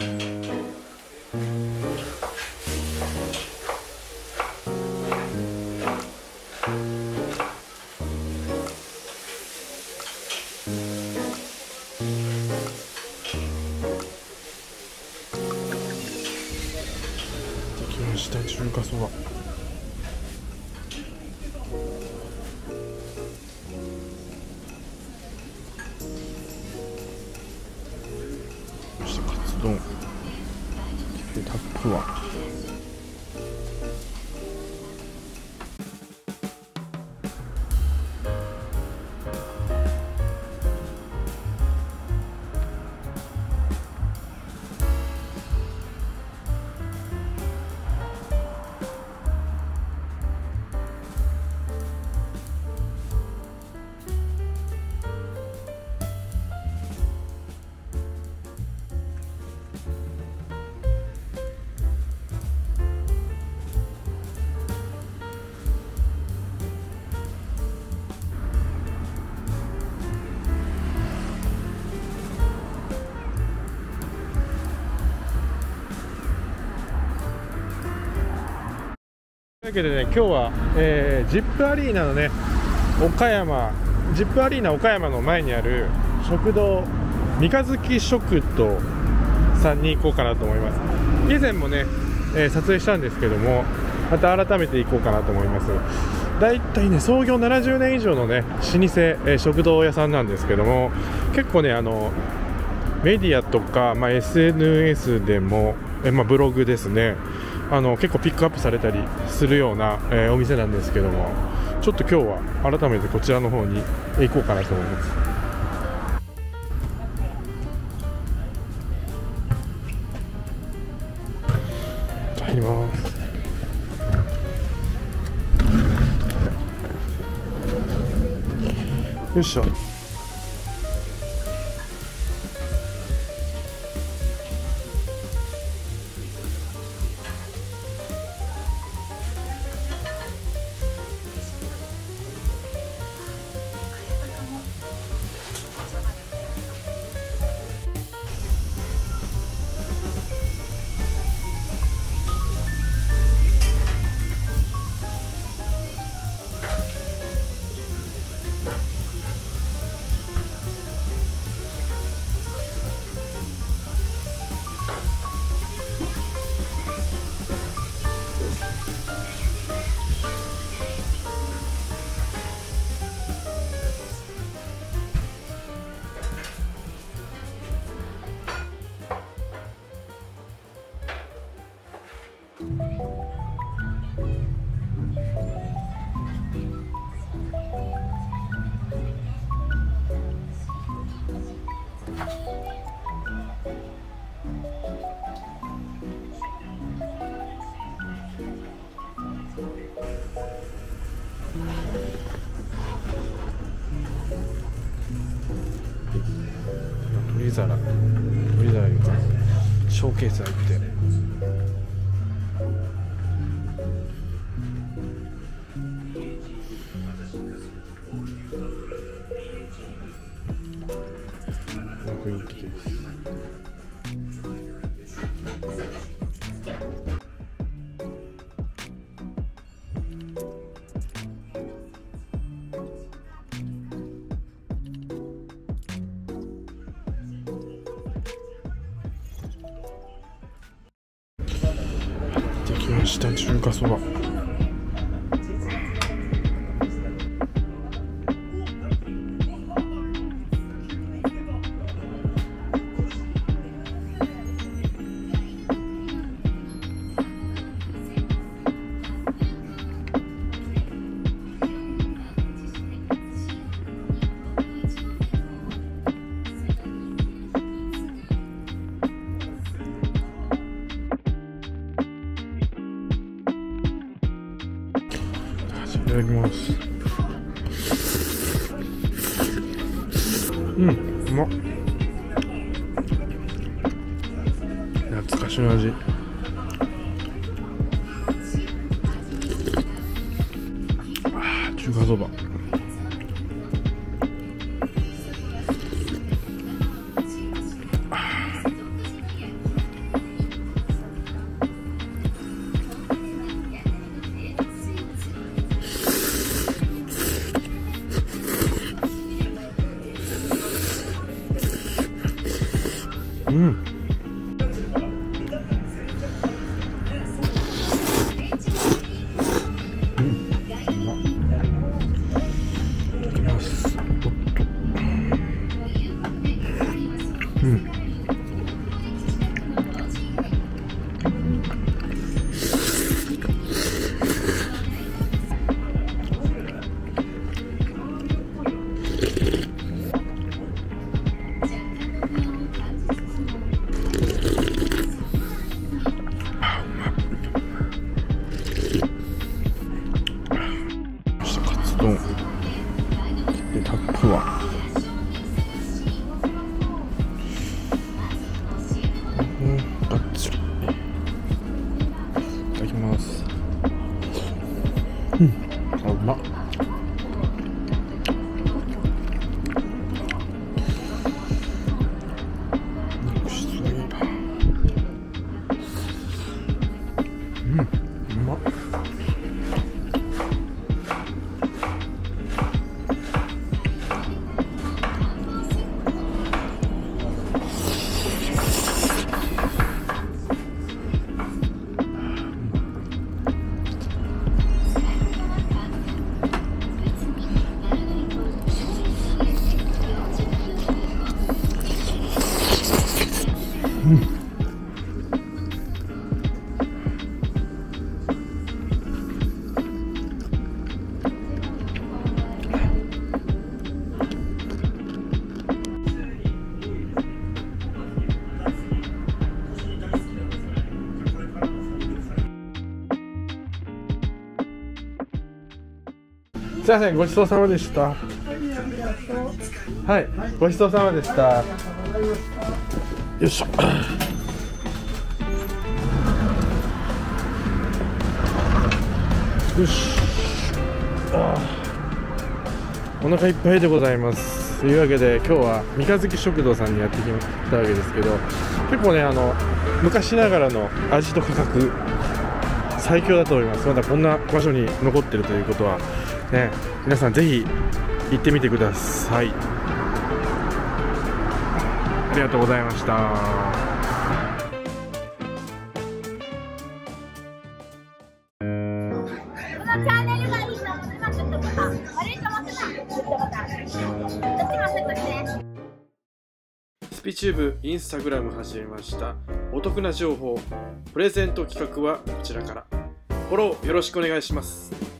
できました中華そば。タックワというわけでね今日は、えージップアリーナのね岡山ジップアリーナ岡山の前にある食堂三日月食堂さんに行こうかなと思います。以前もね、えー撮影したんですけどもまた改めて行こうかなと思います。だいたいね創業70年以上のね老舗、えー食堂屋さんなんですけども結構ねあのメディアとか、まあ、SNS でも、えまあ、ブログですね。あの結構ピックアップされたりするような、えーお店なんですけどもちょっと今日は改めてこちらの方に行こうかなと思います。入ります。よいしょ。取り皿取り皿にショーケース入って。下中華そば。ただきます。うんうまっ。懐かしの味。あ中華そば。ます。うん。あうま。うん。うま。っすいませんごちそうさまでした。はいごちそうさまでした。よいしょ。よし。お腹いっぱいでございます。というわけで今日は三日月食堂さんにやってきたわけですけど結構ねあの昔ながらの味と価格最強だと思います。まだこんな場所に残ってるということは。ね皆さんぜひ行ってみてください。ありがとうございました。スピチューブインスタグラム始めました。お得な情報プレゼント企画はこちらから。フォローよろしくお願いします。